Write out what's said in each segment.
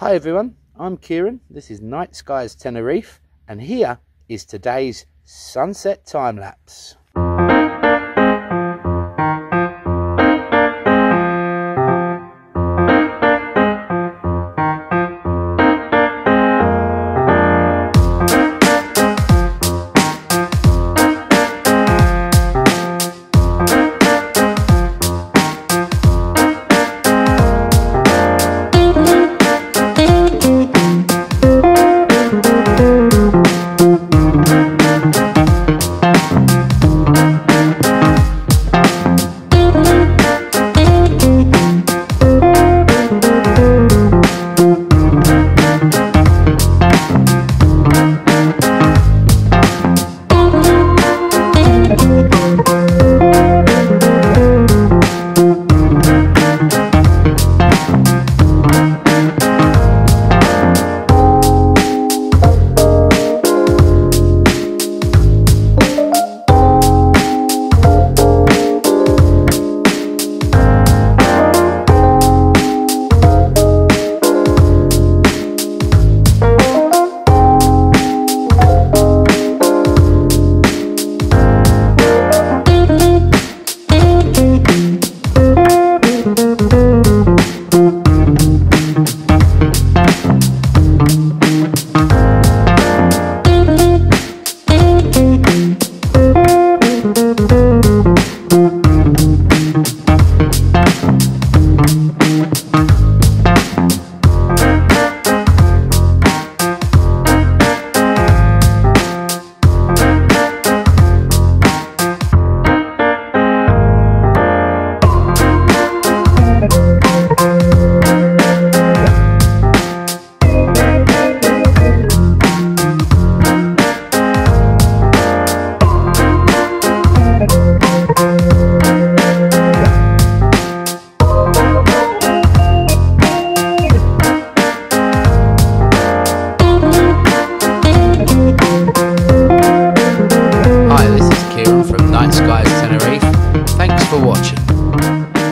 Hi everyone, I'm Kieran. This is Night Skies Tenerife, and here is today's sunset time lapse.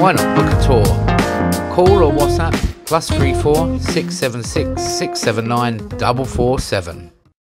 Why not book a tour? Call or WhatsApp plus 34 676 679 447.